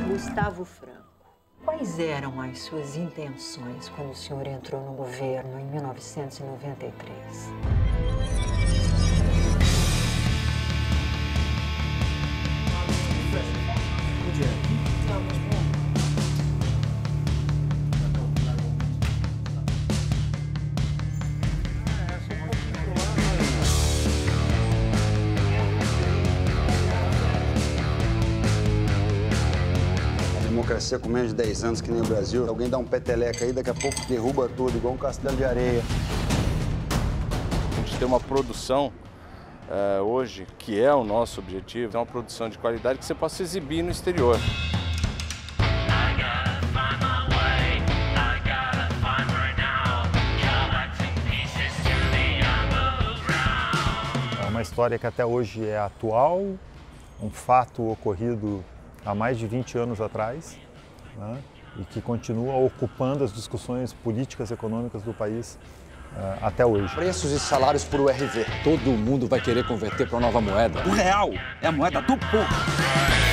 Gustavo Franco. Quais eram as suas intenções quando o senhor entrou no governo em 1993? Democracia com menos de 10 anos, que nem o Brasil, alguém dá um peteleca aí, daqui a pouco derruba tudo, igual um castelo de areia. A gente tem uma produção uh, hoje, que é o nosso objetivo, é uma produção de qualidade que você possa exibir no exterior. É uma história que até hoje é atual, um fato ocorrido há mais de 20 anos atrás né, e que continua ocupando as discussões políticas e econômicas do país uh, até hoje. Preços e salários por URV. Todo mundo vai querer converter para uma nova moeda. O real é a moeda do povo.